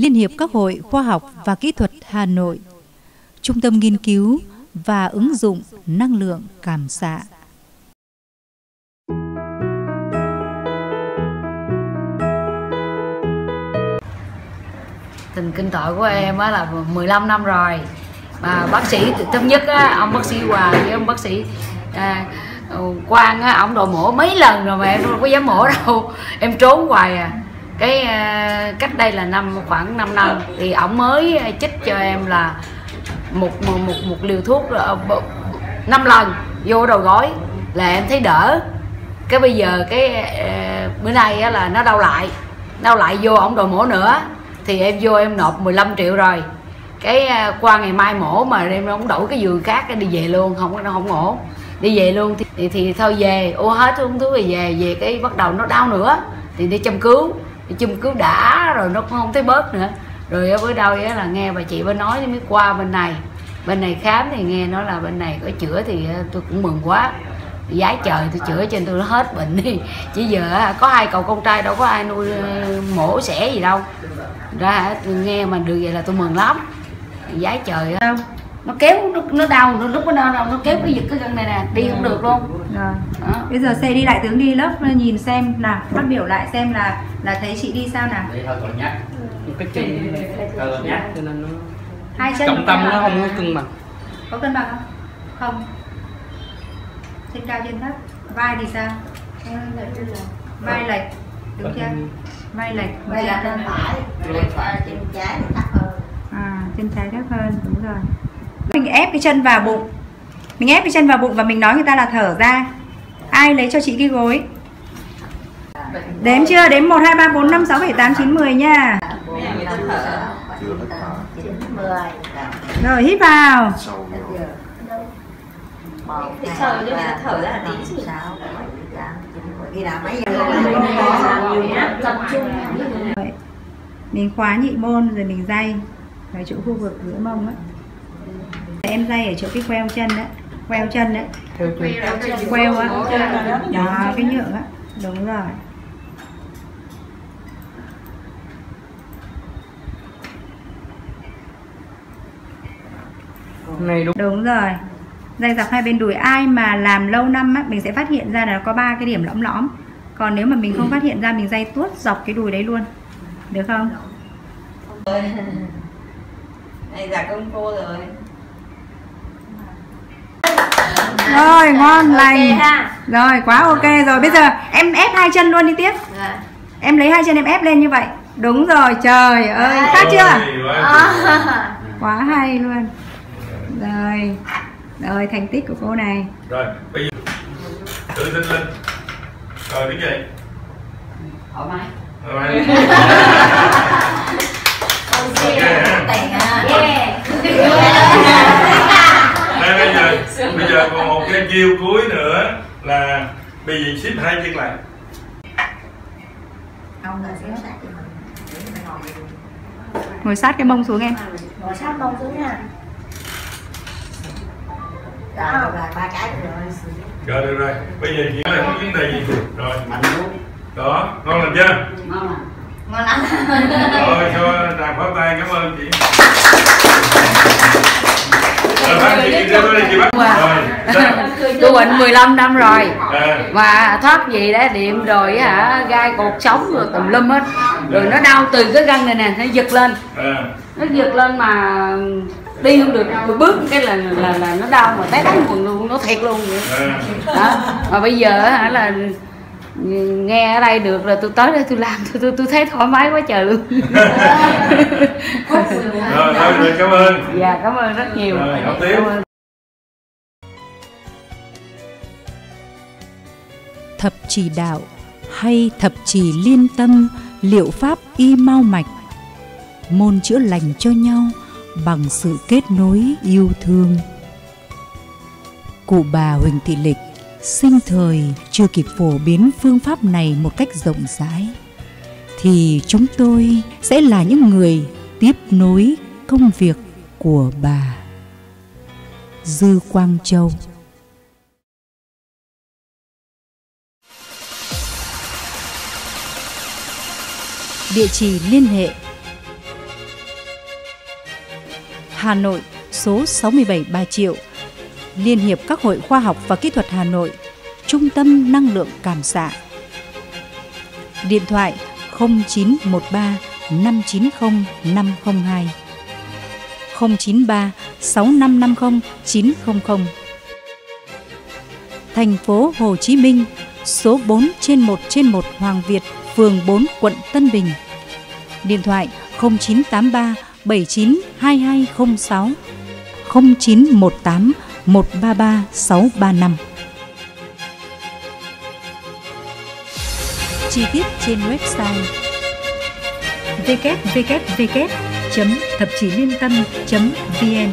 Liên hiệp các hội khoa học và kỹ thuật Hà Nội, Trung tâm nghiên cứu và ứng dụng năng lượng cảm xạ. Tình kinh tội của em á là 15 năm rồi. Mà bác sĩ thứ nhất á, ông bác sĩ Hòa với ông bác sĩ à, Quang á, ông đồ mổ mấy lần rồi mà em không có dám mổ đâu. Em trốn hoài à cái ờ, cách đây là năm khoảng 5 năm thì ổng mới chích cho em là một một một, một liều thuốc ờ, năm lần vô đầu gói là em thấy đỡ. Cái bây giờ cái ờ, bữa nay á, là nó đau lại đau lại vô ổng đòi mổ nữa thì em vô em nộp 15 triệu rồi. Cái qua ngày mai mổ mà em không đổi cái giường khác cái đi về luôn không nó không ổn. Đi về luôn thì, thì, thì thôi về ô hết uống thuốc rồi về về cái bắt đầu nó đau nữa thì đi chăm cứu đi chung cứu đã rồi, nó cũng không thấy bớt nữa. Rồi ở bữa đâu là nghe bà chị mới nói mới qua bên này. Bên này khám thì nghe nói là bên này có chữa thì ờ, tôi cũng mừng quá. Giá trời tôi chữa cho tôi nó hết bệnh đi. Chỉ giờ có hai cậu con trai, đâu có ai nuôi ờ, mổ xẻ gì đâu. Ra nghe mà được vậy là tôi mừng lắm. Giá trời không nó kéo nó, nó đau nó lúc nó đau đâu nó kéo cái giật cái gân này nè đi không được luôn. Rồi. Bây giờ xe đi lại tướng đi lớp nhìn xem nào phát biểu lại xem là là thấy chị đi sao nào. Hơi còn nhát. Cái chân. Hơi nhát cho nên nó hai chân trọng tâm nó không có cân bằng. Có cân bằng không? Không. Chân cao chân thấp. Vai thì sao? Vai lệch. Đúng chưa? Vai lệch. Vai là chân phải. Chân trái thấp hơn à chân trái thấp hơn. Đúng rồi mình ép cái chân vào bụng. Mình ép cái chân vào bụng và mình nói người ta là thở ra. Ai lấy cho chị cái gối? Đếm chưa? Đếm một, hai, ba, bốn, năm, sáu, bảy, tám, chín, mười nha. Rồi, hít vào. Thở ra tí chứ mình khóa nhị môn rồi mình day ở chỗ khu vực giữa mông á em day ở chỗ cái queo chân đấy queo chân đấy queo á. Đó cái nhựa á. Đúng rồi. Này đúng. Đúng rồi. Dây dọc hai bên đùi. Ai mà làm lâu năm á mình sẽ phát hiện ra là có ba cái điểm lõm lõm. Còn nếu mà mình không phát hiện ra mình dây tuốt dọc cái đùi đấy luôn. Được không? Này giả công cô rồi rồi ngon lành. rồi quá ok rồi. Bây giờ em ép hai chân luôn đi tiếp. Dạ. em lấy hai chân em ép lên như vậy. Đúng rồi trời ơi. Khác chưa? Quá hay. Luôn. Rồi. Rồi thành tích của cô này. Rồi bây giờ tự tin lên. Rồi đứng dậy thoải mái rồi. Đây giờ còn một cái chiêu cuối nữa là bây giờ ship hai chân lại. Ngồi sát cái mông xuống em. Ngồi sát mông xuống nha. Đó là ba cái rồi. Rồi được rồi. Bây giờ chỉ là có vấn đề gì? Rồi. Mạnh đó ngon lành chưa? Ngon ngon lắm rồi cho tràng pháo tay cảm ơn chị tôi bệnh 15 năm rồi. À, mà thoát gì đã điểm rồi hả? Gai cột sống rồi tùm lum hết. Rồi nó đau từ cái gân này nè nó giật lên. À, nó giật lên mà đi không được. Một bước cái là là là nó đau mà té đắng quần luôn nó thiệt luôn vậy. À. đó. Mà bây giờ hả là nghe ở đây được rồi tôi tới đây tôi làm tôi tôi, tôi thấy thoải mái quá trời luôn. Rồi thôi rồi cảm ơn. Dạ cảm ơn rất nhiều. Rồi. Cảm ơn. thập chỉ đạo hay thập chỉ liên tâm liệu pháp y mau mạch. Môn chữa lành cho nhau bằng sự kết nối yêu thương. Cụ bà huỳnh thị lịch sinh thời chưa kịp phổ biến phương pháp này một cách rộng rãi thì chúng tôi sẽ là những người tiếp nối công việc của bà. Dư quang châu. Địa chỉ liên hệ. Hà Nội số 67 Bà Triệu, Liên hiệp các hội khoa học và kỹ thuật Hà Nội, Trung tâm Năng lượng Cảm xạ. Điện thoại 0913 590 502 093 6550 900 Thành phố Hồ Chí Minh số 4 trên 1 trên 1 Hoàng Việt, phường 4, quận Tân Bình. Điện thoại 0983.792206, 0918 133 635. Chi tiết trên website www.thậpchỉliêntâm.vn